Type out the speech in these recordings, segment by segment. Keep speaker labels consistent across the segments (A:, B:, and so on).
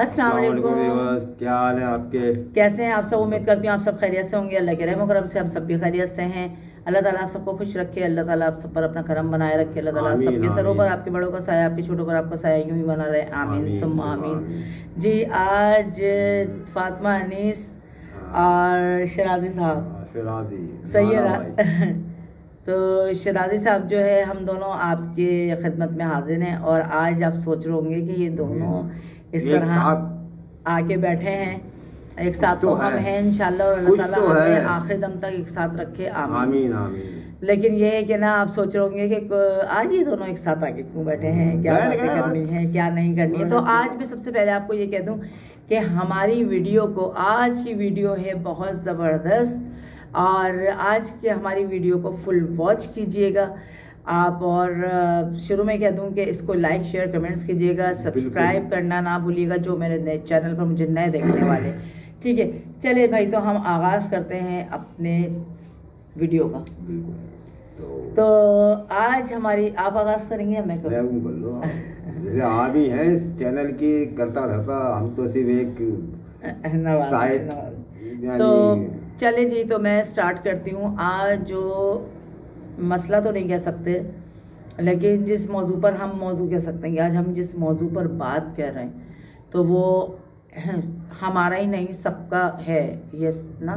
A: अस्सलाम
B: क्या हाल है आपके?
A: कैसे हैं? आप सब उम्मीद करती हूँ आप सब खैरियत से होंगे अल्लाह के रहम करम से हम सब भी खैरियत से हैं। अल्लाह ताला आप सबको खुश रखे अल्लाह ताला आप सब पर अपना करम बनाए रखे अल्लाह ताला आप सबके सरों पर आपके बड़ों का साया आपके छोटों पर आपका साया यूँ ही बना रहे। आमीन सुम्मा आमीन। जी आज फातिमा अनीस और शराजी साहब।
B: शिराजी
A: सही है तो शराजी साहब जो है हम दोनों आपके खिदमत में हाजिर हैं और आज आप सोच रहे होंगे कि ये दोनों इस तरह आके बैठे हैं। एक साथ
B: तो
A: तो हम
B: है।
A: इंशाल्लाह और अल्लाह ताला
B: तो
A: हमें आखिर दम तक एक साथ रखे। आमीन।
B: आमीन
A: लेकिन ये है कि ना आप सोच रहे होंगे कि आज ये दोनों एक साथ आके क्यों बैठे हैं? क्या बातें करनी है क्या नहीं करनी है? तो आज मैं सबसे पहले आपको ये कह दूँ कि हमारी वीडियो को आज की वीडियो है बहुत ज़बरदस्त। और आज की हमारी वीडियो को फुल वॉच कीजिएगा। आप और शुरू में कह दूँ कि इसको लाइक शेयर कमेंट्स कीजिएगा सब्सक्राइब करना ना भूलिएगा जो मेरे नए चैनल पर मुझे नए देखने वाले। ठीक है चलिए भाई तो हम आगाज़ करते हैं अपने वीडियो का।
B: तो
A: तो आज हमारी आप आगाज़ करेंगे मैं करूँ?
B: बोल। जैसे आप ही हैं इस चैनल की करता धरता हम तो सिर्फ़ एक।
A: तो चले जी तो मैं स्टार्ट करती हूँ। आज जो मसला तो नहीं कह सकते लेकिन जिस मौजू पर हम मौजू कह सकते हैं कि आज हम जिस मौजू पर बात कर रहे हैं तो वो हमारा ही नहीं सबका है ये ना?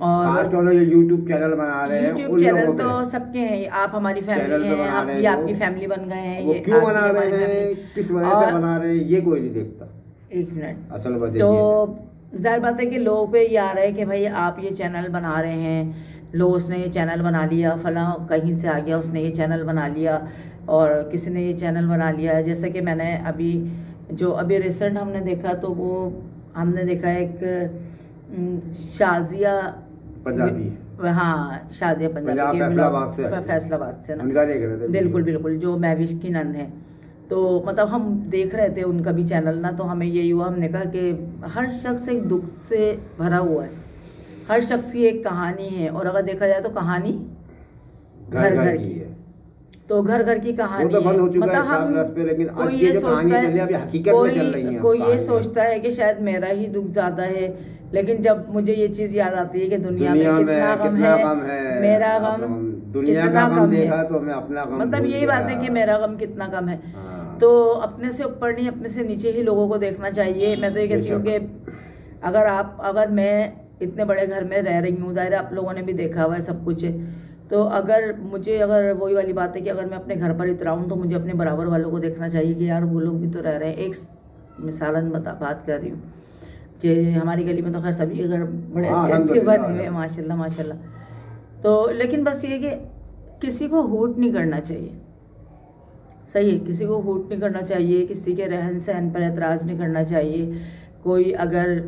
A: और
B: जो यूट्यूब चैनल बना रहे हैं
A: यूट्यूब चैनल तो सबके हैं आप हमारी फैमिली
B: तो
A: हैं आप ये आपकी फैमिली बन गए हैं ये
B: क्यों बना रहे हैं किस वजह से बना रहे हैं ये कोई नहीं देखता।
A: एक मिनट।
B: असल वजह
A: तो। ज़ाहिर बात है कि लोगों पे ये आ रहा है कि भाई आप ये चैनल बना रहे हैं लो उसने ये चैनल बना लिया फला कहीं से आ गया उसने ये चैनल बना लिया और किसी ने ये चैनल बना लिया। है जैसे कि मैंने अभी जो अभी रिसेंट हमने देखा तो वो हमने देखा एक शाजिया
B: पंजाबी।
A: हाँ शाजिया पंजाबी
B: फैसलाबाद से
A: फैसलाबाद से ना।
B: देख रहे थे
A: बिल्कुल बिल्कुल जो मैविश की नंद है। तो मतलब हम देख रहे थे उनका भी चैनल ना तो हमें यही हुआ हमने कहा कि हर शख्स एक दुख से भरा हुआ है। हर शख्स की एक कहानी है और अगर देखा जाए तो कहानी
B: घर घर की है।
A: तो घर घर की कहानी
B: तो बंद
A: हो
B: चुका
A: मतलब हम-
B: पे, लेकिन
A: कोई ये सोचता
B: है, में
A: कोई कोई ये सोचता है कि शायद मेरा ही दुख ज़्यादा है लेकिन जब मुझे ये चीज़ याद आती है कि दुनिया,
B: दुनिया
A: में
B: में
A: कितना गम है,
B: है।
A: मेरा गम
B: दुनिया
A: कितना
B: का गम। देखा तो हमें अपना गम
A: मतलब यही बात है कि मेरा गम कितना कम है।
B: हाँ।
A: तो अपने से ऊपर नहीं अपने से नीचे ही लोगों को देखना चाहिए। मैं तो ये कहती हूँ कि अगर आप अगर मैं इतने बड़े घर में रह रही हूँ ज़ाहिर आप लोगों ने भी देखा हुआ है सब कुछ। है तो अगर मुझे अगर वही वाली बात है कि अगर मैं अपने घर पर इतराऊँ तो मुझे अपने बराबर वालों को देखना चाहिए कि यार वो लोग भी तो रह रहे हैं। एक मिसालन बता बात कर रही हूँ कि हमारी गली में तो खैर सभी घर बड़े
B: हाँ,
A: अच्छे अच्छे बने हुए हैं माशाल्लाह माशाल्लाह। तो लेकिन बस ये कि किसी को होट नहीं करना चाहिए। सही है किसी को होट नहीं करना चाहिए किसी के रहन सहन पर एतराज़ नहीं करना चाहिए। कोई अगर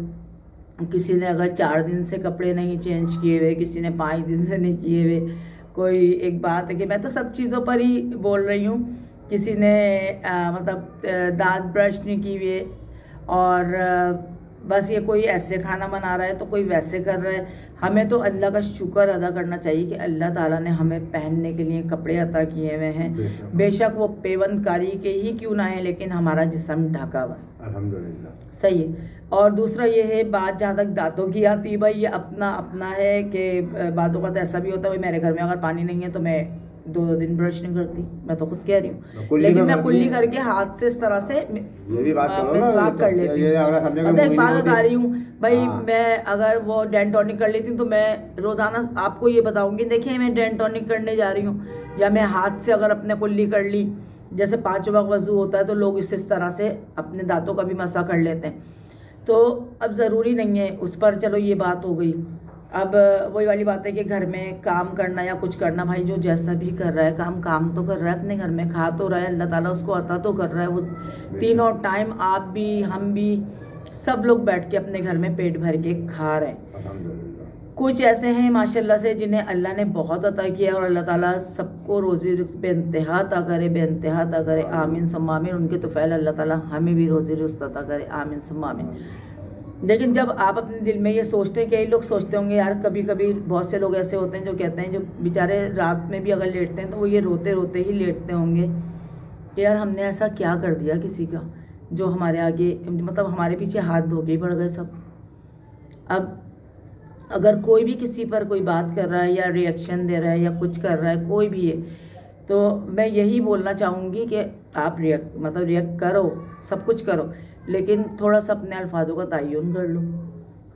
A: किसी ने अगर चार दिन से कपड़े नहीं चेंज किए हुए किसी ने पाँच दिन से नहीं किए हुए कोई एक बात है कि मैं तो सब चीज़ों पर ही बोल रही हूँ। किसी ने आ, मतलब दांत ब्रश नहीं किए हुए और आ, बस ये कोई ऐसे खाना बना रहा है तो कोई वैसे कर रहा है। हमें तो अल्लाह का शुक्र अदा करना चाहिए कि अल्लाह ताला ने हमें पहनने के लिए कपड़े अदा किए हुए हैं।
B: बेशक।
A: बेशक वो पेवंदकारी के ही क्यों ना है लेकिन हमारा जिसम ढका हुआ है। सही है। और दूसरा ये है बात जहाँ तक दांतों की आती है भाई ये अपना अपना है कि बातों का तो ऐसा भी होता है भाई मेरे घर में अगर पानी नहीं है तो मैं दो दो दिन ब्रश नहीं करती। मैं तो खुद कह रही हूँ। लेकिन मैं कुल्ली करके हाथ से इस तरह से
B: ये भी बात
A: साफ़ कर
B: तो
A: लेती हूँ। एक बात बता रही हूँ भाई
B: हाँ।
A: मैं अगर वो डेंट टॉनिक कर लेती हूँ तो मैं रोज़ाना आपको ये बताऊँगी देखिए मैं डेंट टॉनिक करने जा रही हूँ या मैं हाथ से अगर अपने कुल्ली कर ली जैसे पाँच वक्त वज़ू होता है तो लोग इस तरह से अपने दांतों का भी मसा कर लेते हैं। तो अब ज़रूरी नहीं है उस पर चलो ये बात हो गई। अब वही वाली बात है कि घर में काम करना या कुछ करना भाई जो जैसा भी कर रहा है काम काम तो कर रहा है अपने घर में खा तो रहा है अल्लाह ताला उसको अता तो कर रहा है वो तीनों टाइम आप भी हम भी सब लोग बैठ के अपने घर में पेट भर के खा रहे हैं। कुछ ऐसे हैं, माशाल्लाह से, जिन्हें अल्लाह ने बहुत अता किया और अल्लाह ताला सबको रोज़ी रिस्क बेइंतहा अता करे, बेइंतहा अता करे, आमीन सुम्मा आमीन उनके तो फैल अल्लाह ताला हमें भी रोज़ी रिस्क अता करे, आमीन सुम्मा आमीन लेकिन जब आप अपने दिल में ये सोचते हैं, कई लोग सोचते होंगे, यार कभी कभी बहुत से लोग ऐसे होते हैं जो कहते हैं, जो बेचारे रात में भी अगर लेटते हैं तो वो ये रोते रोते ही लेटते होंगे कि यार, हमने ऐसा क्या कर दिया किसी का, जो हमारे आगे मतलब हमारे पीछे हाथ धो के ही पड़ गए सब। अब अगर कोई भी किसी पर कोई बात कर रहा है या रिएक्शन दे रहा है या कुछ कर रहा है, कोई भी है तो मैं यही बोलना चाहूँगी कि आप रिएक्ट मतलब रिएक्ट करो, सब कुछ करो, लेकिन थोड़ा सा अपने अल्फाजों का तयन कर लो।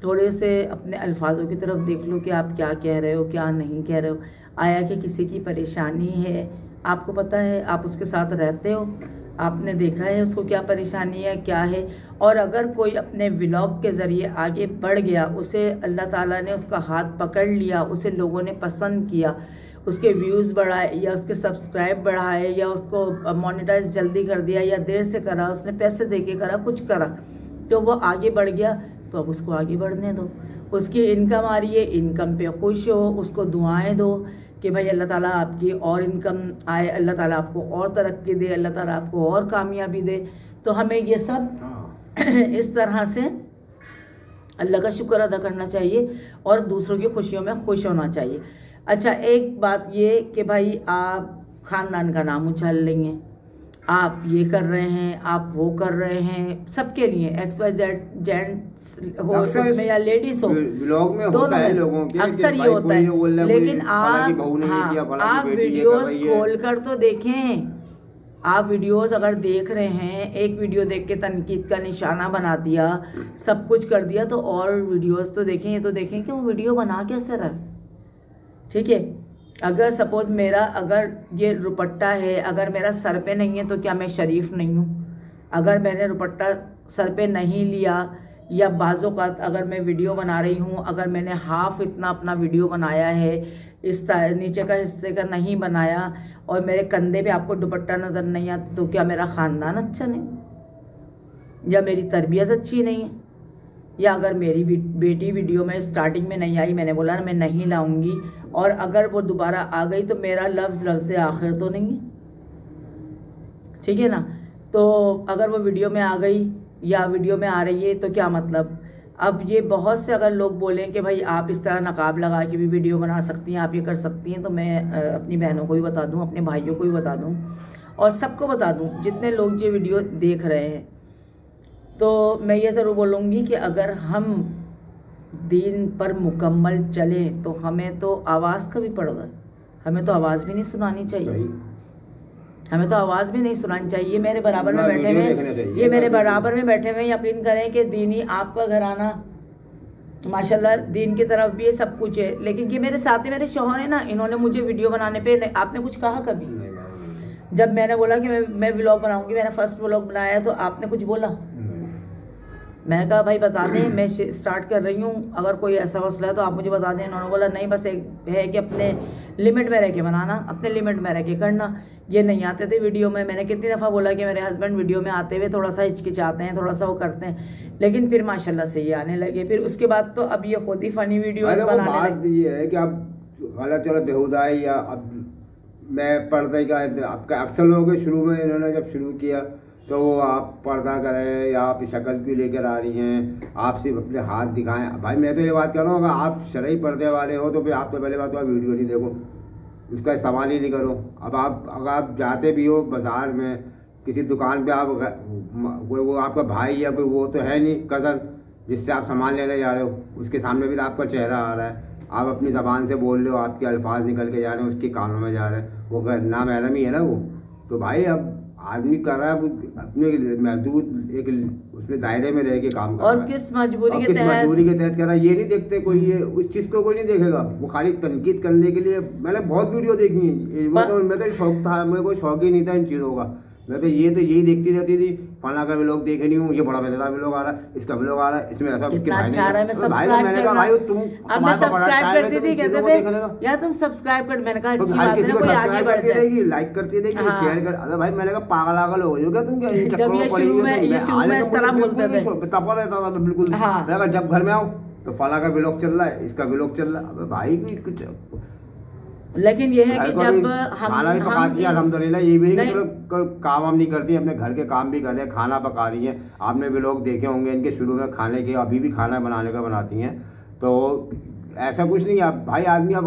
A: थोड़े से अपने अल्फाजों की तरफ़ देख लो कि आप क्या कह रहे हो, क्या नहीं कह रहे हो। आया कि किसी की परेशानी है, आपको पता है, आप उसके साथ रहते हो आपने देखा है उसको क्या परेशानी है, क्या है? और अगर कोई अपने व्लॉग के ज़रिए आगे बढ़ गया, उसे अल्लाह ताला ने उसका हाथ पकड़ लिया, उसे लोगों ने पसंद किया, उसके व्यूज़ बढ़ाए, या उसके सब्सक्राइब बढ़ाए, या उसको मोनेटाइज जल्दी कर दिया, या देर से करा, उसने पैसे दे के करा, कुछ करा तो वो आगे बढ़ गया तो अब उसको आगे बढ़ने दो। उसकी इनकम आ रही है इनकम पे खुश हो, उसको दुआएँ दो कि भाई अल्लाह ताला आपकी और इनकम आए, अल्लाह ताला आपको और तरक्की दे, अल्लाह ताला आपको और कामयाबी दे तो हमें ये सब। इस तरह से अल्लाह का शुक्र अदा करना चाहिए और दूसरों की खुशियों में खुश होना चाहिए अच्छा एक बात ये कि भाई आप ख़ानदान का नाम उछाल लेंगे आप ये कर रहे हैं, आप वो कर रहे हैं, सबके लिए एक्स वाई जेड जेंट्स हो उसमें या लेडीज़ हो
B: ब्लॉग में होता है लोगों के
A: अक्सर ये होता है। लेकिन आप हाँ, आप वीडियोस खोल कर तो देखें। आप वीडियोस अगर देख रहे हैं एक वीडियो देख के तनकीद का निशाना बना दिया सब कुछ कर दिया तो और वीडियोस तो देखें ये तो देखें कि वो वीडियो बना कैसे रहा ठीक है? अगर सपोज़ मेरा अगर ये रुपट्टा है अगर मेरा सर पे नहीं है तो क्या मैं शरीफ नहीं हूँ? अगर मैंने रुपट्टा सर पे नहीं लिया या बाज़ों का अगर मैं वीडियो बना रही हूँ, अगर मैंने हाफ़ इतना अपना वीडियो बनाया है, इस नीचे का हिस्से का नहीं बनाया, और मेरे कंधे पे आपको दुपट्टा नज़र नहीं आता तो क्या मेरा ख़ानदान अच्छा नहीं? या मेरी तरबियत अच्छी नहीं है? या अगर मेरी बेटी वीडियो में स्टार्टिंग में नहीं आई, मैंने बोला ना मैं नहीं लाऊँगी, और अगर वो दोबारा आ गई तो मेरा लफ्ज़ लफ्ज़ आखिर तो नहीं है? ठीक है ना? तो अगर वो वीडियो में आ गई या वीडियो में आ रही है तो क्या मतलब? अब ये बहुत से अगर लोग बोलें कि भाई आप इस तरह नकाब लगा के भी वीडियो बना सकती हैं, आप ये कर सकती हैं तो मैं अपनी बहनों को भी बता दूँ, अपने भाइयों को भी बता दूँ और सबको बता दूँ, जितने लोग ये वीडियो देख रहे हैं। तो मैं ये ज़रूर बोलूँगी कि अगर हम दीन पर मुकम्मल चलें तो हमें तो आवाज़ का भी पड़गा हमें तो आवाज़ भी नहीं सुनानी चाहिए। हमें तो आवाज़ भी नहीं सुनानी चाहिए। ये मेरे बराबर में बैठे हुए ये मेरे बराबर में बैठे हुए यकीन करें कि दीनी आपका घराना माशाल्लाह दीन की तरफ़ भी है सब कुछ है। लेकिन ये मेरे साथ ही मेरे शोहर है ना इन्होंने मुझे वीडियो बनाने पे आपने कुछ कहा कभी? जब मैंने बोला कि मैं मैं व्लॉग बनाऊँगी मैंने फ़र्स्ट व्लॉग बनाया तो आपने कुछ बोला? मैंने कहा भाई बता दें मैं स्टार्ट कर रही हूँ। अगर कोई ऐसा मसला है तो आप मुझे बता दें। उन्होंने बोला नहीं बस एक है कि अपने लिमिट में रह के बनाना अपने लिमिट में रह के करना। ये नहीं आते थे वीडियो में। मैंने कितनी दफ़ा बोला कि मेरे हस्बैंड वीडियो में आते हुए थोड़ा सा हिचकिचाते हैं थोड़ा सा वो करते हैं। लेकिन फिर माशाल्लाह से ये आने लगे। फिर उसके बाद तो अब ये खुद ही फनी वीडियो
B: ये है कि अब हालात चलो बेहुदा या अब मैं पर्दे का आपका अक्सर लोगों के शुरू में इन्होंने जब शुरू किया तो वो आप पर्दा करें या आप शक्ल भी लेकर आ रही हैं आप सिर्फ़ अपने हाथ दिखाएँ। भाई मैं तो ये बात कर रहा हूँ अगर आप शरई पर्दे वाले हो तो फिर आप तो पहले बात तो आप वीडियो नहीं देखो। उसका इस्तेमाल ही नहीं करो। अब आप, अगर आप जाते भी हो बाज़ार में, किसी दुकान पे आप कोई वो आपका भाई या कोई वो तो है नहीं कज़न जिससे आप सामान लेने जा रहे हो, उसके सामने भी तो आपका चेहरा आ रहा है। आप अपनी ज़बान से बोल रहे हो, आपके अल्फाज निकल के जा रहे हैं, उसके कानों में जा रहे हैं। वो ना मैडम ही है ना वो। तो भाई, अब आदमी कर रहा है अपने महदूद एक उसमें दायरे में रह के काम कर
A: और किस मजबूरी के
B: तहत? मजबूरी के तहत कर रहा है? ये नहीं देखते कोई ये उस चीज़ को कोई नहीं देखेगा। वो खाली तनकीद करने के लिए मैंने बहुत वीडियो देखी है। वो तो मैं तो शौक था मेरे को शौक ही नहीं था इन चीज़ों का। मैं तो ये तो यही देखती रहती थी फला का भी लोग देखे नहीं हूँ ये बड़ा मज़ेदार भी लोग आ रहा है इसका भी लोग आ रहा है इसमें ऐसा
A: इसके भाई ने भाई मैंने कहा भाई तुम अब मैं सब्सक्राइब करती थी कहते थे यार तुम सब्सक्राइब कर मैंने कहा अच्छी बात है कोई आगे बढ़ जाएगी
B: लाइक करती देगी शेयर कर अरे भाई मैंने कहा पागल आगल हो गए तुम क्या इन
A: चक्करों में पड़ी हुई है शुरू में इस तरह बोलते थे।
B: तपा रहता था बिल्कुल। हाँ। मैंने कहा जब घर में आओ तो फला का ब्लॉग चल रहा है इसका ब्लॉग चल रहा है। भाई कुछ
A: लेकिन ये है कि जब
B: हम खाना भी पकाती है अलहमदिल्ला ये भी नहीं। कि काम वाम नहीं करती अपने घर के काम भी कर रहे हैं खाना पका रही हैं। आपने भी लोग देखे होंगे इनके शुरू में खाने के अभी भी खाना बनाने का बनाती हैं। तो ऐसा कुछ नहीं है भाई आदमी अब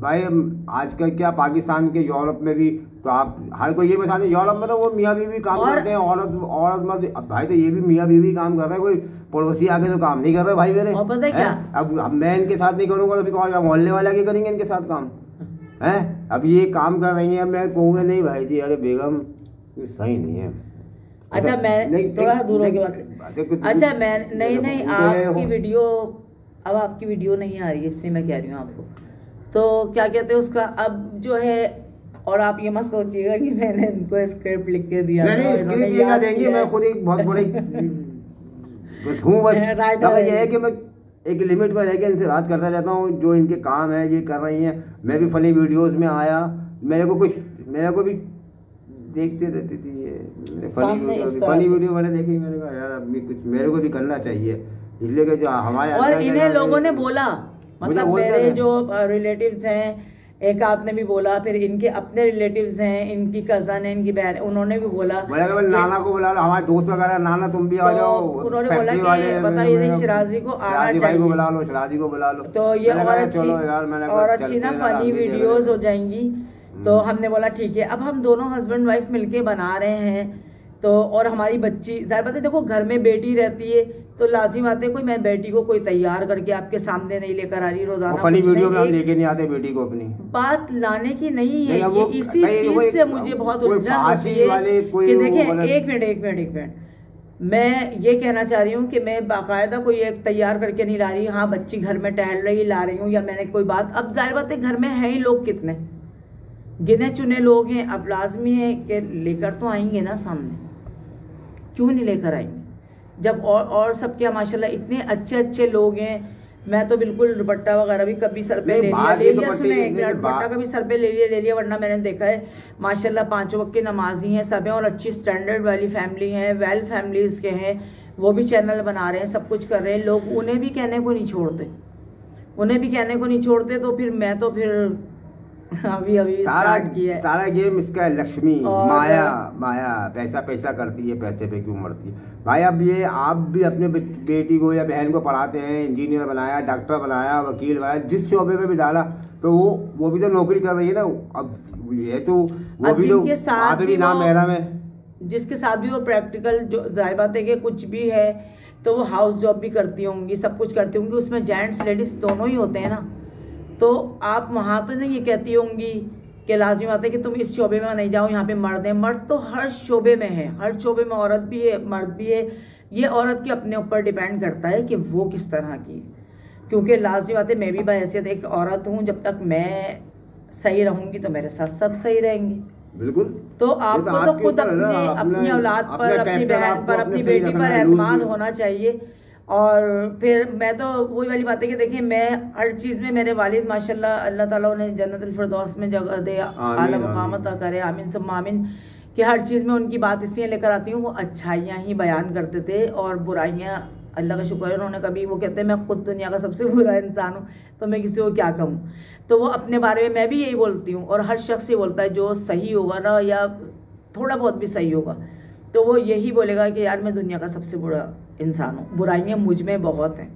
B: भाई आजकल क्या पाकिस्तान के यूरोप में भी तो आप हर कोई ये बता दें यूरोप में तो वो मियाँ बीवी काम
A: और-
B: करते हैं औरत औरत मत भाई तो ये भी मियाँ बीवी काम कर रहे हैं कोई पड़ोसी आके तो काम नहीं कर रहे भाई मेरे।
A: पता है क्या?
B: अब अब मैं इनके साथ नहीं करूँगा तो फिर मोहल्ले वाले आके करेंगे इनके साथ काम? है? अब ये काम कर रही है मैं कहूँगा नहीं भाई जी अरे बेगम ये सही नहीं है।
A: अच्छा मैं थोड़ा
B: नहीं,
A: दूर
B: नहीं,
A: बात अच्छा मैं नहीं नहीं आपकी वीडियो अब आपकी वीडियो नहीं आ रही है इसलिए मैं कह रही हूँ आपको। तो क्या कहते हैं उसका अब जो है और आप ये मत सोचिएगा कि मैंने इनको स्क्रिप्ट लिख के दिया।
B: नहीं स्क्रिप्ट देंगे मैं खुद एक बहुत बड़े हूँ
A: है।
B: ये है कि मैं एक लिमिट में रह के इनसे बात करता रहता हूँ जो इनके काम है ये कर रही हैं। मैं भी फनी वीडियोस में आया। मेरे को कुछ मेरे को भी देखते रहती थी ये। फनी वीडियो फनी वीडियो मैंने देखी मैंने कहा यार अभी कुछ मेरे को भी करना चाहिए। इसलिए कि जो हमारे
A: और इन्हें लोगों ने बोला मतलब मेरे जो रिलेटिव्स हैं एक आपने भी बोला फिर इनके अपने रिलेटिव्स हैं इनकी कज़न है इनकी बहन उन्होंने भी बोला
B: बोला कि नाना को बुला लो हमारे दोस्त वगैरह नाना तुम भी आ
A: तो
B: जाओ
A: उन्होंने बोला कि बताइए शिराजी को आना
B: शिराजी को बुला लो शिराजी को बुला लो।
A: तो ये और अच्छी और अच्छी ना फनी
B: अभी
A: वीडियोस हो जाएँगी। तो
B: हम्म।
A: हमने बोला ठीक है अब हम दोनों हस्बैंड वाइफ मिलके बना रहे हैं तो और हमारी बच्ची ज़ाहिर बात है देखो घर में बेटी रहती है तो लाजिम आते कोई मैं बेटी को कोई तैयार करके आपके सामने नहीं लेकर आ रही रोज़ाना
B: फनी वीडियो में हम लेके नहीं आते बेटी को अपनी।
A: बात लाने की नहीं है
B: नहीं,
A: ये इसी चीज़ से मुझे बहुत उलझन होती है कि देखिए एक मिनट एक मिनट एक मिनट। मैं ये कहना चाह रही हूँ कि मैं बाकायदा कोई एक तैयार करके नहीं ला रही हाँ बच्ची घर में टहल रही ला रही हूँ या मैंने कोई बात अब ज़ाहिर बात है घर में है ही लोग कितने? गिने चुने लोग हैं अब लाजमी है कि लेकर तो आएँगे ना सामने। क्यों नहीं लेकर आएँगे? जब और और सबके माशाल्लाह इतने अच्छे अच्छे लोग हैं। मैं तो बिल्कुल दुपट्टा वगैरह भी कभी सर पे ले लिया ले लिया सुने दुपट्टा कभी सर पे ले लिया ले लिया वरना मैंने देखा है माशाल्लाह पाँचों वक्त के नमाजी हैं सब हैं और अच्छी स्टैंडर्ड वाली फैमिली हैं वेल फैमिलीज़ के हैं वो भी चैनल बना रहे हैं सब कुछ कर रहे हैं लोग उन्हें भी कहने को नहीं छोड़ते। उन्हें भी कहने को नहीं छोड़ते तो फिर मैं तो फिर अभी अभी
B: सारा
A: किया
B: सारा गेम इसका है लक्ष्मी माया माया पैसा पैसा करती है पैसे पे क्यों मरती है? भाई अब ये आप भी अपने बेटी को या बहन को पढ़ाते हैं इंजीनियर बनाया डॉक्टर बनाया वकील बनाया जिस शोबे में भी डाला तो वो वो भी तो नौकरी कर रही है ना। अब ये तो वो भी तो
A: जिनके साथ
B: भी
A: भी
B: नाम मेरा में।
A: जिसके साथ भी वो प्रैक्टिकल जो ज़ाहिर बात है कि कुछ भी है तो वो हाउस जॉब भी करती होंगी सब कुछ करती होंगी उसमें जेंट्स लेडीज़ दोनों ही होते हैं ना। तो आप वहाँ तो नहीं ये कहती होंगी कि लाजिम बात है कि तुम इस शोबे में नहीं जाओ यहाँ पे मर्द है। मर्द तो हर शोबे में है हर शोबे में औरत भी है मर्द भी है। ये औरत के अपने ऊपर डिपेंड करता है कि वो किस तरह की है। क्योंकि लाजिम बात है मैं भी बहैसियत एक औरत हूँ जब तक मैं सही रहूँगी तो मेरे साथ सब सही रहेंगे।
B: बिल्कुल।
A: तो
B: ये
A: आपको तो खुद अपने
B: अपने-
A: औलाद पर अपनी बहन पर
B: अपनी
A: बेटी पर एतमाद होना चाहिए। और फिर मैं तो वही वाली बात है कि देखिए मैं हर चीज़ में मेरे वालिद माशाल्लाह अल्लाह ताला उन्हें जन्नत फिरदौस में जगह दे आला अता करे आमीन सब मामिन कि हर चीज़ में उनकी बात इसलिए लेकर आती हूँ वो अच्छाइयाँ ही बयान करते थे और बुराइयाँ अल्लाह का शुक्र है उन्होंने कभी वो कहते हैं मैं खुद दुनिया का सबसे बुरा इंसान हूँ तो मैं किसी को क्या कहूँ? तो वो अपने बारे में मैं भी यही बोलती हूँ और हर शख्स ये बोलता है जो सही होगा ना या थोड़ा बहुत भी सही होगा तो वो यही बोलेगा कि यार मैं दुनिया का सबसे बुरा इंसान। बुराइयाँ मुझमें बहुत हैं।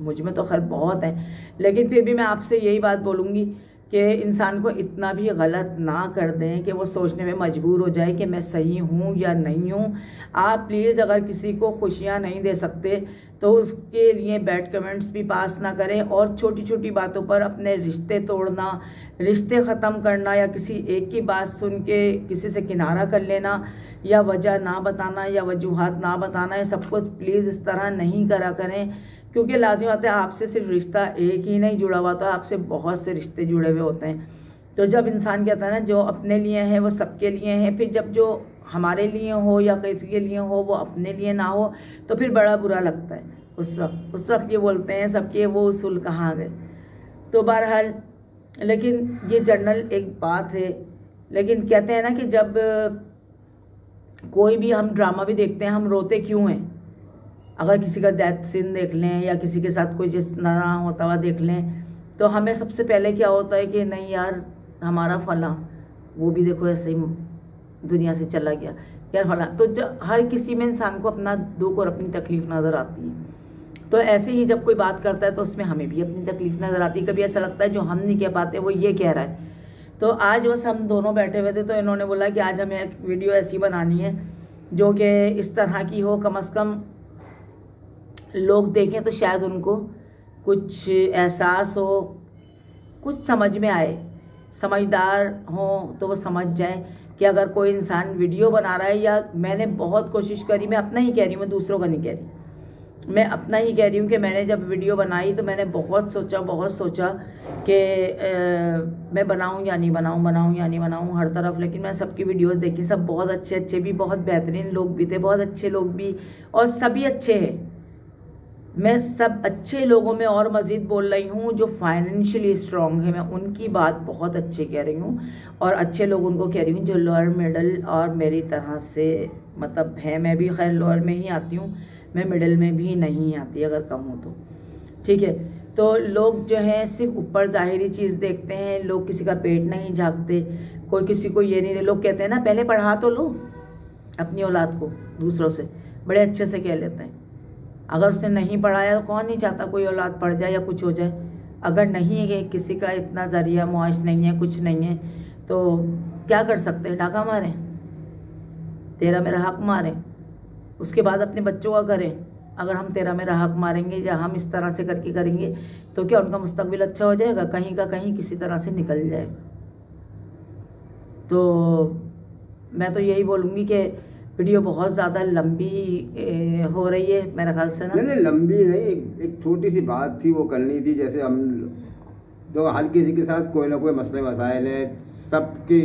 A: मुझमें तो खैर बहुत हैं। लेकिन फिर भी मैं आपसे यही बात बोलूँगी कि इंसान को इतना भी गलत ना कर दें कि वो सोचने में मजबूर हो जाए कि मैं सही हूँ या नहीं हूँ। आप प्लीज़ अगर किसी को खुशियाँ नहीं दे सकते तो उसके लिए बैड कमेंट्स भी पास ना करें और छोटी छोटी बातों पर अपने रिश्ते तोड़ना, रिश्ते ख़त्म करना या किसी एक की बात सुन के किसी से किनारा कर लेना या वजह ना बताना या वजूहत ना बताना, ये सब कुछ प्लीज़ इस तरह नहीं करा करें। क्योंकि लाजिम बात है, आपसे सिर्फ़ रिश्ता एक ही नहीं जुड़ा हुआ था आपसे बहुत से रिश्ते जुड़े हुए होते हैं। तो जब इंसान कहता है ना, जो अपने लिए हैं, वो सबके लिए हैं, फिर जब जो हमारे लिए हो या किसी के लिए हो, वो अपने लिए ना हो तो फिर बड़ा बुरा लगता है उस वक्त। उस वक्त ये बोलते हैं, सबके वो उसूल कहाँ गए? तो बहरहाल, लेकिन ये जनरल एक बात है। लेकिन कहते हैं ना कि जब कोई भी हम ड्रामा भी देखते हैं, हम रोते क्यों हैं? अगर किसी का डेथ सीन देख लें या किसी के साथ कोई जिस ना होता हुआ देख लें तो हमें सबसे पहले क्या होता है कि, नहीं यार, हमारा फला, वो भी देखो ऐसे ही दुनिया से चला गया। यार फला तो जब हर किसी में इंसान को अपना दुख और अपनी तकलीफ़ नज़र आती है। तो ऐसे ही जब कोई बात करता है तो उसमें हमें भी अपनी तकलीफ़ नज़र आती है। कभी ऐसा लगता है जो हम नहीं कह पाते, वो ये कह रहा है। तो आज बस हम दोनों बैठे हुए थे तो इन्होंने बोला कि आज हमें एक वीडियो ऐसी बनानी है, जो कि इस तरह की हो, कम अज़ कम लोग देखें तो शायद उनको कुछ एहसास हो, कुछ समझ में आए। समझदार हो तो वो समझ जाए। कि अगर कोई इंसान वीडियो बना रहा है या मैंने बहुत कोशिश करी, मैं अपना ही कह रही हूँ, मैं दूसरों का नहीं कह रही। मैं अपना ही कह रही हूँ कि मैंने जब वीडियो बनाई तो मैंने बहुत सोचा बहुत सोचा कि मैं बनाऊँ या नहीं बनाऊँ बनाऊँ या नहीं बनाऊँ, हर तरफ़। लेकिन मैं सबकी वीडियोस देखी, सब बहुत अच्छे अच्छे भी, बहुत बेहतरीन लोग भी थे, बहुत अच्छे लोग भी, और सभी अच्छे हैं। मैं सब अच्छे लोगों में और मज़ीद बोल रही हूँ, जो फाइनेंशियली स्ट्रांग है। मैं उनकी बात बहुत अच्छे कह रही हूँ और अच्छे लोग उनको कह रही हूँ, जो लोअर मिडल और मेरी तरह से मतलब है। मैं भी खैर लोअर में ही आती हूँ, मैं मिडल में भी नहीं आती अगर कम हो तो। ठीक है तो लोग जो हैं, सिर्फ़ ऊपर ज़ाहरी चीज़ देखते हैं, लोग किसी का पेट नहीं झाँकते, कोई किसी को ये नहीं लोग कहते हैं ना, पहले पढ़ा तो लो अपनी औलाद को दूसरों से, बड़े अच्छे से कह लेते हैं। अगर उसने नहीं पढ़ाया तो कौन नहीं चाहता कोई औलाद पढ़ जाए या कुछ हो जाए। अगर नहीं है, किसी का इतना ज़रिया, मुआश नहीं है, कुछ नहीं है तो क्या कर सकते हैं? डाका मारें। तेरा मेरा हक मारें। उसके बाद अपने बच्चों का करें। अगर हम तेरा मेरा हक मारेंगे या हम इस तरह से करके करेंगे तो क्या उनका मुस्तबिल अच्छा हो जाएगा? कहीं का कहीं किसी तरह से निकल जाएगा तो मैं तो यही बोलूँगी कि वीडियो बहुत ज़्यादा लंबी हो रही है मेरे ख्याल से ना?
B: नहीं नहीं लंबी नहीं एक, छोटी सी बात थी वो करनी थी जैसे हम तो हर किसी के साथ कोई ना कोई मसले मसाइल है सबकी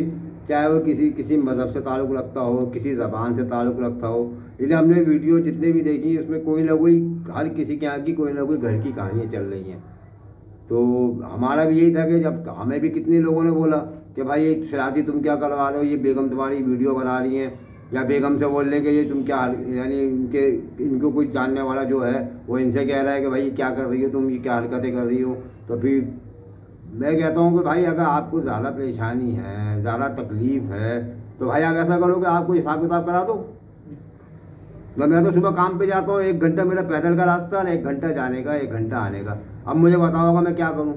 B: चाहे वो किसी किसी मज़हब से ताल्लुक़ रखता हो किसी ज़बान से ताल्लुक़ रखता हो इसलिए हमने वीडियो जितने भी देखी उसमें कोई ना कोई हर किसी के यहाँ की कोई ना कोई घर की कहानियाँ चल रही हैं। तो हमारा भी यही था कि जब हमें भी कितने लोगों ने बोला कि भाई शराजी तुम क्या करवा रहे हो? ये बेगम तुम्हारी वीडियो बना रही हैं। या बेगम से बोल लेंगे ये तुम क्या, यानी इनके, इनको कुछ जानने वाला जो है, वो इनसे कह रहा है कि भाई क्या कर रही हो, तुम ये क्या हरकतें कर रही हो? तो फिर मैं कहता हूँ कि भाई अगर आपको ज़्यादा परेशानी है, ज़्यादा तकलीफ़ है तो भाई आप ऐसा करो कि आपको हिसाब किताब करा दो। तो मैं तो सुबह काम पे जाता हूँ, एक घंटा मेरा पैदल का रास्ता है एक घंटा जाने का, एक घंटा आने का। अब मुझे बताओगा मैं क्या करूँ?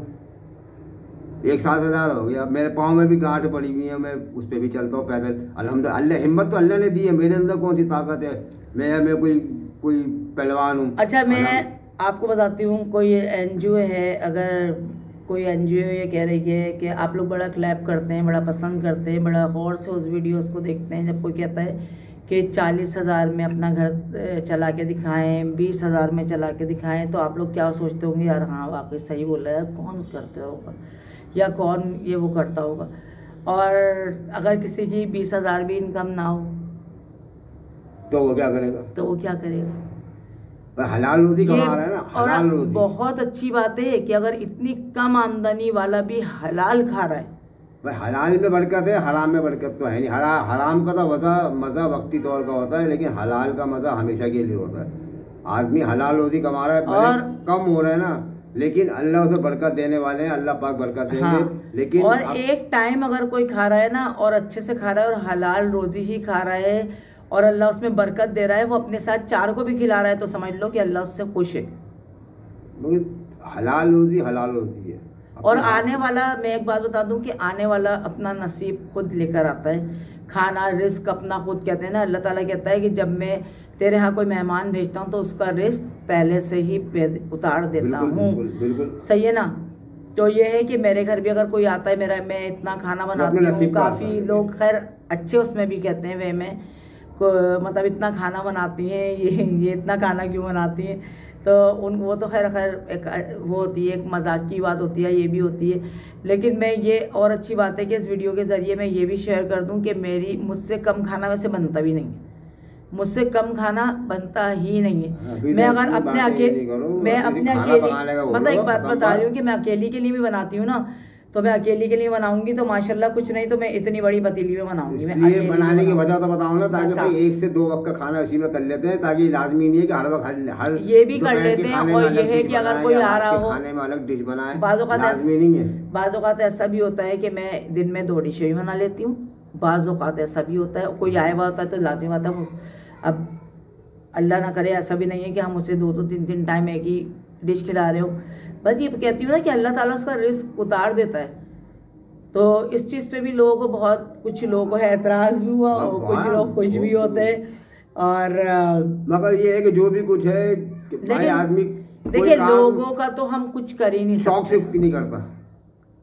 B: एक सात हज़ार हो गया। मेरे पाँव में भी गांठ पड़ी हुई है मैं उस पर भी चलता हूँ पैदल। अलहमद अल्लाह हिम्मत तो अल्लाह ने दी है। मेरे अंदर कौन सी ताकत है? मैं मैं कोई कोई पहलवान हूँ।
A: अच्छा मैं आपको बताती हूँ कोई एनजीओ है अगर कोई एनजीओ ये कह रही है कि आप लोग बड़ा क्लैप करते हैं बड़ा पसंद करते हैं बड़ा गौर से उस वीडियोस को देखते हैं जब कोई कहता है कि चालीस हज़ार में अपना घर चला के दिखाएँ बीस हज़ार में चला के दिखाएँ तो आप लोग क्या सोचते होंगे यार हाँ वाकई सही बोल रहा है कौन करते होगा या कौन ये वो करता होगा। और अगर किसी की बीस हज़ार भी इनकम ना हो।
B: तो वो क्या करेगा?
A: तो वो क्या करेगा?
B: हलाल रोजी कमा रहा है ना हलाल रोजी।
A: बहुत अच्छी बात है कि अगर इतनी कम आमदनी वाला भी हलाल खा रहा है।
B: भाई हलाल में बरकत है हराम में बरकत तो है नहीं। हरा हराम का तो मज़ा मज़ा वक्ती तौर का होता है लेकिन हलाल का मज़ा हमेशा के लिए होता है। आदमी हलाल रोजी कमा रहा है और कम हो रहा है ना। लेकिन अल्लाह उसे बरकत देने वाले हैं अल्लाह पाक बरकत देंगे। हाँ। लेकिन
A: और आप... एक टाइम अगर कोई खा रहा है ना और अच्छे से खा रहा है और हलाल रोजी ही खा रहा है और अल्लाह उसमें बरकत दे रहा है वो अपने साथ चार को भी खिला रहा है तो समझ लो कि अल्लाह उससे खुश है।
B: हलाल रोजी हलाल रोजी है।
A: और आने वाला मैं एक बात बता दूँ कि आने वाला अपना नसीब खुद लेकर आता है। खाना रिस्क अपना खुद कहते हैं ना अल्लाह ताला कहता है कि जब मैं तेरे यहाँ कोई मेहमान भेजता हूँ तो उसका रिस्क पहले से ही उतार देता हूँ। सही है ना? तो ये है कि मेरे घर भी अगर कोई आता है मेरा मैं इतना खाना बनाती हूँ काफ़ी लोग खैर अच्छे उसमें भी कहते हैं वे में मतलब इतना खाना बनाती हैं ये ये इतना खाना क्यों बनाती हैं? तो उन वो तो खैर खैर एक वो होती है एक मज़ाक की बात होती है ये भी होती है। लेकिन मैं ये और अच्छी बात है कि इस वीडियो के ज़रिए मैं ये भी शेयर कर दूँ कि मेरी मुझसे कम खाना वैसे बनता भी नहीं है। मुझसे कम खाना बनता ही नहीं है। हाँ, मैं अगर अपने अकेले मैं अपने अकेले मतलब एक बात बता रही हूँ कि मैं अकेली के लिए भी बनाती हूँ ना। तो मैं अकेली के लिए बनाऊँगी तो माशाल्लाह कुछ नहीं तो मैं इतनी बड़ी पतीली में बनाऊँगी
B: मैं बनाने की वजह तो बताऊँ ना ताकि भाई एक से दो वक्त का खाना उसी में कर लेते हैं ताकि लाजमी नहीं है कि हर वक्त हर
A: ये भी कर लेते हैं और ये है कि अगर कोई आ रहा हो।
B: खाने में अलग डिश बनाए
A: लाजमी नहीं है। बाजूकात ऐसा भी होता है कि मैं दिन में दो डिशें भी बना लेती हूँ बाजूकात ऐसा भी होता है कोई आया हुआ होता है तो लाजमी आता है अब अल्लाह ना करे ऐसा भी नहीं है कि हम उसे दो दो तीन तीन टाइम एक ही डिश खिला रहे हो। बस ये कहती हूँ ना कि अल्लाह ताला उसका रिस्क उतार देता है। तो इस चीज़ पे भी लोगों को बहुत कुछ लोगों को एतराज़ भी हुआ और कुछ लोग खुश भी होते हैं। और
B: मगर ये है कि जो भी कुछ है भाई आदमी
A: देखिए लोगों का तो हम कुछ कर ही नहीं
B: शौक से नहीं करता।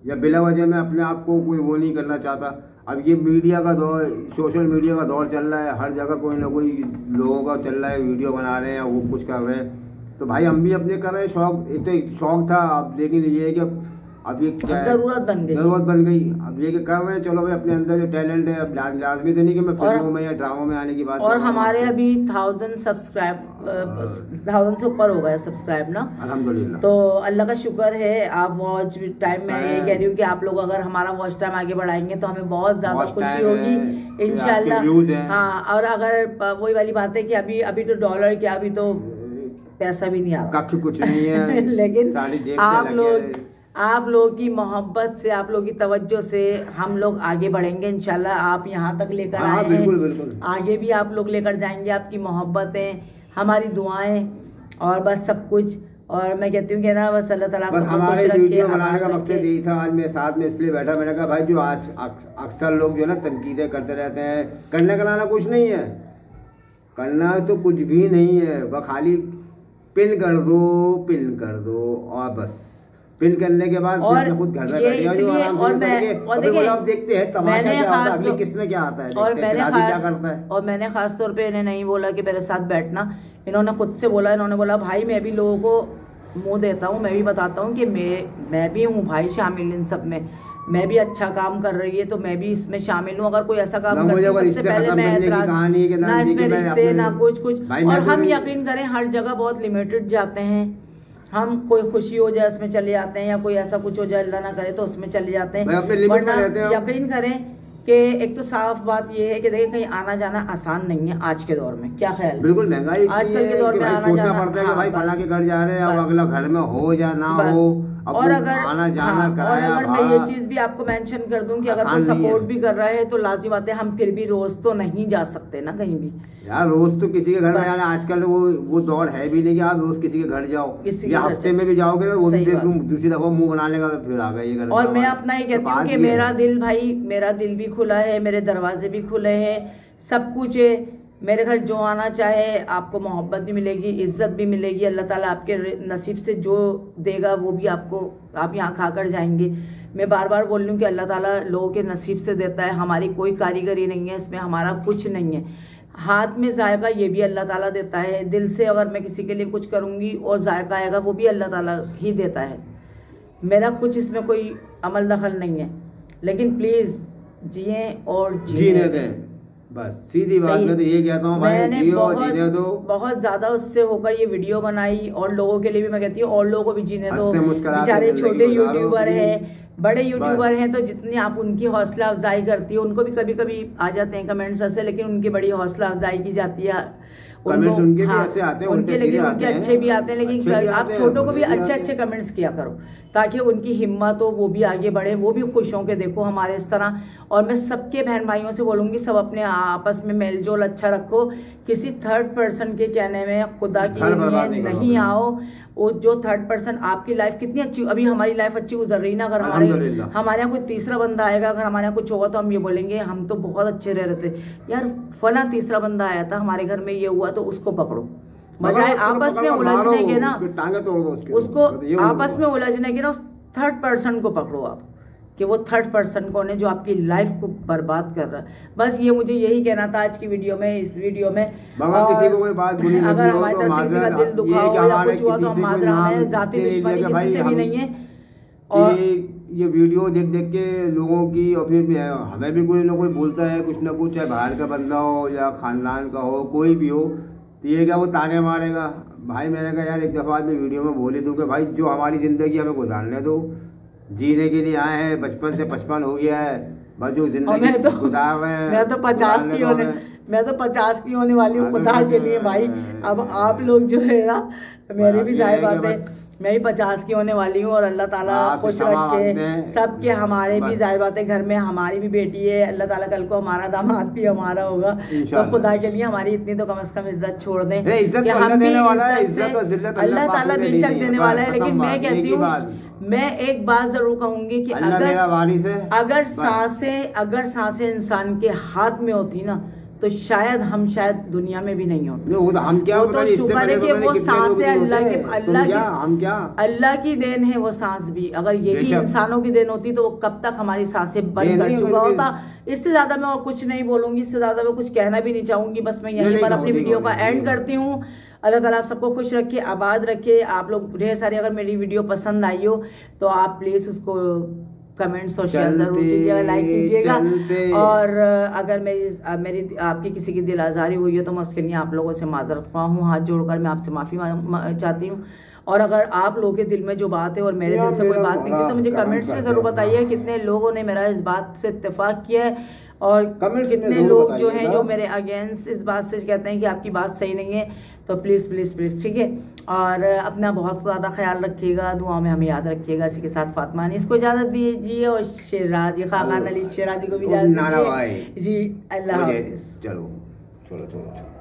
B: या बिला वजह में अपने आप को कोई वो नहीं करना चाहता। अब ये मीडिया का दौर सोशल मीडिया का दौर चल रहा है हर जगह कोई ना कोई लोगों का चल रहा है वीडियो बना रहे हैं या वो कुछ कर रहे हैं। तो भाई हम भी अपने कर रहे हैं शौक एक तो शौक था अब लेकिन ये है कि अब ये
A: ज़रूरत बन गई।
B: ज़रूरत बन गई। अब ये कर रहे हैं चलो भाई अपने अंदर जो टैलेंट है अब लाजमी तो नहीं कि मैं फ़िल्मों में या ड्रामों में आने की बात
A: और
B: हूँ
A: हमारे अभी थाउज़ेंड सब्सक्राइब थाउज़ेंड से ऊपर हो गया सब्सक्राइब ना।
B: अल्हम्दुलिल्लाह।
A: तो अल्लाह का शुक्र है आप वॉच टाइम में ये कह रही हूँ कि आप लोग अगर हमारा वॉच टाइम आगे बढ़ाएँगे तो हमें बहुत ज़्यादा खुशी होगी।
B: है, views हैं।
A: हाँ और अगर वही वाली बात है कि अभी अभी तो डॉलर क्या अभी तो पैसा भी नहीं आ रहा।
B: कुछ नहीं है।
A: लेकिन आप
B: लोग
A: आप लोगों की मोहब्बत से आप लोगों की तवज्जो से हम लोग आगे बढ़ेंगे इंशाल्लाह। आप यहाँ तक लेकर
B: हाँ,
A: आए
B: बिल्कुल,
A: हैं।
B: बिल्कुल।
A: आगे भी आप लोग लेकर जाएँगे आपकी मोहब्बतें हमारी दुआएँ और बस सब कुछ। और मैं कहती हूँ कि ना बस अल्लाह ताला
B: बस हमारे वीडियो बनाने का मकसद यही था आज मैं साथ में इसलिए बैठा मैंने कहा भाई जो आज अक्सर लोग जो है ना तनकीदें करते रहते हैं। करने कराना कुछ नहीं है। करना तो कुछ भी नहीं है वह खाली पिन कर दो पिन कर दो और बस। पिन करने के बाद
A: और
B: खुद घर में बैठ आराम
A: और मैं और देखिए
B: अब देखते हैं तमाशा
A: मैंने
B: क्या होता है
A: खास
B: अगले
A: तौर-
B: किसमें क्या आता है
A: और मैंने
B: क्या करता है।
A: और मैंने खास तौर पे इन्हें नहीं बोला कि मेरे साथ बैठना। इन्होंने खुद से बोला इन्होंने बोला भाई मैं भी लोगों को मुँह देता हूँ मैं भी बताता हूँ कि मैं मैं भी हूँ भाई शामिल इन सब में। मैं भी अच्छा काम कर रही है तो मैं भी इसमें शामिल हूँ। अगर कोई ऐसा काम है सबसे पहले मैं
B: है कि ना
A: ना इसमें रिश्ते ना कुछ कुछ। और
B: तो
A: हम यकीन करें हर जगह बहुत लिमिटेड जाते हैं। हम कोई खुशी हो जाए उसमें चले जाते हैं या कोई ऐसा कुछ हो जाए अल्लाह ना करे तो उसमें चले जाते हैं। वरना
B: हैं।
A: यकीन करें कि एक तो साफ़ बात ये है कि देखिए कहीं आना जाना आसान नहीं है आज के दौर में। क्या ख्याल?
B: बिल्कुल महँगाई
A: आजकल के दौर में आना जाना-
B: पड़ता है कि
A: हाँ,
B: भाई फला के घर जा रहे हैं अब अगला घर में हो या ना हो।
A: और अगर
B: आना जाना
A: हाँ, और अगर मैं ये चीज़ भी आपको मेंशन कर दूँ कि अगर कोई
B: है।
A: सपोर्ट भी कर रहा है तो लाजी बात है हम फिर भी रोज तो नहीं जा सकते ना कहीं भी।
B: यार रोज तो किसी के घर में। यार आजकल वो वो दौर है भी नहीं कि आप रोज किसी के घर जाओ।
A: किसी
B: या हफ़्ते में भी जाओगे वो दूसरी दफ़ा मुँह बनाने का फिर आ गए ये
A: और मैं अपना ये
B: तो
A: कहती हूँ कि मेरा दिल भाई मेरा दिल भी खुला है मेरे दरवाजे भी खुले हैं सब कुछ है। मेरे घर जो आना चाहे आपको मोहब्बत भी मिलेगी इज़्ज़त भी मिलेगी अल्लाह ताला आपके नसीब से जो देगा वो भी आपको आप यहाँ खाकर जाएँगे। मैं बार बार बोल रही हूँ कि अल्लाह ताला लोगों के नसीब से देता है हमारी कोई कारीगरी नहीं है इसमें हमारा कुछ नहीं है। हाथ में जायका ये भी अल्लाह ताला देता है दिल से अगर मैं किसी के लिए कुछ करूँगी और जायका आएगा वो भी अल्लाह ताला ही देता है। मेरा कुछ इसमें कोई अमल दखल नहीं है। लेकिन प्लीज़ जिए और
B: जीने दें। बस सीधी बात मैं तो ये कहता हूँ भाई जियो जीने दो।
A: बहुत ज़्यादा उससे होकर ये वीडियो बनाई और लोगों के लिए भी मैं कहती हूँ और लोगों को भी जीने दो। बेचारे छोटे यूट्यूबर। हैं बड़े यूट्यूबर हैं तो जितनी आप उनकी हौसला अफजाई करती है उनको भी कभी कभी आ जाते हैं कमेंट्स ऐसे लेकिन उनकी बड़ी हौसला अफजाई की जाती है।
B: Comments
A: उनको-
B: भी ऐसे आते हैं,
A: उनके लेकिन उनके अच्छे भी आते हैं लेकिन आप छोटों को भी अच्छे अच्छे कमेंट्स किया करो। ताकि उनकी हिम्मत हो वो भी आगे बढ़े वो भी खुश हों के देखो हमारे इस तरह। और मैं सबके बहन भाइयों से बोलूँगी सब अपने आपस में मेलजोल अच्छा रखो। किसी थर्ड पर्सन के कहने में खुदा की
B: नहीं।
A: आओ। वो जो थर्ड पर्सन आपकी लाइफ कितनी अच्छी अभी हमारी लाइफ अच्छी गुजर रही ना अगर हमारे हमारे यहाँ कोई तीसरा बंदा आएगा अगर हमारे यहाँ कुछ होगा तो हम ये बोलेंगे हम तो बहुत अच्छे रह रहे थे। यार फला तीसरा बंदा आया था हमारे घर में ये हुआ तो उसको पकड़ो। बजाय
B: उसको
A: आपस में उलझने के ना
B: टांगे तोड़ दो उसको। तो
A: आपस में उलझने के ना उस थर्ड पर्सन को पकड़ो आप कि वो थर्ड पर्सन कौन है जो आपकी लाइफ को बर्बाद कर रहा है। बस ये मुझे यही कहना था आज की वीडियो में इस वीडियो में। और
B: किसी को कोई बात बुरी
A: अगर हमारी
B: तो
A: तरफ़ से किसी का दिल दुखा हो या कुछ हुआ तो हम
B: कोई
A: माजरा है जाति दुश्मनी किसी से भी नहीं है। और
B: ये वीडियो देख देख के लोगों की और फिर हमें भी कोई ना कोई बोलता है कुछ ना कुछ चाहे बाहर का बंदा हो या खानदान का हो कोई भी हो तो ये क्या वो ताने मारेगा? भाई मैंने कहा यार एक दफ़ा मैं वीडियो में बोल ही दूँ कि भाई जो हमारी ज़िंदगी हमें गुजारने दो। जीने के लिए आए हैं बचपन से पचपन हो गया है। बस जो ज़िंदगी
A: तो
B: गुजार रहे हैं
A: मैं तो पचास की होने मैं तो पचास की होने वाली हूँ खुदा के लिए भाई। अब आप लोग जो है ना मेरे भी
B: जाए
A: ज़ाहिर बात है मैं भी पचास की होने वाली हूँ और अल्लाह ताला खुश रखे। सबके हमारे भी। ज़ाहिर बात है घर में हमारी भी बेटी है। अल्लाह ताला कल को हमारा दामाद भी हमारा होगा। तो खुदा के लिए हमारी इतनी तो कम से कम इज़्ज़त छोड़ दें
B: तो अल्लाह है,
A: ताला बेशक
B: देने
A: वाला है लेकिन मैं कहती
B: हूँ
A: मैं एक बात ज़रूर कहूँगी कि अगर अगर। साँसें अगर साँसें इंसान के हाथ में होती ना तो शायद हम शायद दुनिया में भी नहीं होते।
B: वो तो हम क्या
A: वो तो शुक्र है
B: तो
A: कि
B: मैंने
A: वो साँसें
B: नहीं
A: अल्लाह। की अल्लाह की
B: हम क्या?
A: अल्लाह की देन है वो सांस भी। अगर यही। इंसानों की देन होती तो वो कब तक हमारी साँसें बंद कर चुका होता। इससे ज़्यादा मैं और कुछ नहीं बोलूँगी इससे ज़्यादा मैं कुछ कहना भी नहीं चाहूँगी। बस मैं यहीं पर अपनी वीडियो का एंड करती हूँ। अल्लाह ताला आप सबको खुश रखे आबाद रखे। आप लोग ढेर सारी अगर मेरी वीडियो पसंद आई हो तो आप प्लीज़ उसको कमेंट्स और शेयर ज़रूर कीजिएगा लाइक कीजिएगा। और अगर मेरी मेरी आपकी किसी की दिल आज़ारी हुई है तो मैं उसके लिए आप लोगों से माजरत ख्वाह हूँ हाथ जोड़कर मैं आपसे माफ़ी चाहती हूँ। और अगर आप लोगों के दिल में जो बात है और मेरे दिल से कोई बात नहीं निकली तो मुझे कमेंट्स में ज़रूर बताइए कितने लोगों ने मेरा इस बात से इतफाक़ किया है। और कितने लोग जो हैं जो मेरे अगेंस्ट इस बात से कहते हैं कि आपकी बात सही नहीं है तो प्लीज़ प्लीज़ प्लीज़ ठीक है? और अपना बहुत ज़्यादा ख्याल रखिएगा दुआ में हमें याद रखिएगा। इसी के साथ फातिमा ने इसको इजाज़त दीजिए और शेराजी खाकान अली शेराजी को भी इजाज़त जी अल्लाह
B: चलो चलो चलो